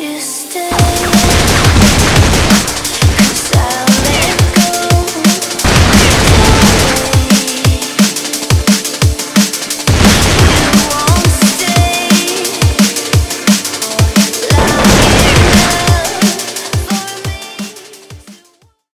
you still